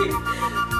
ハハハハ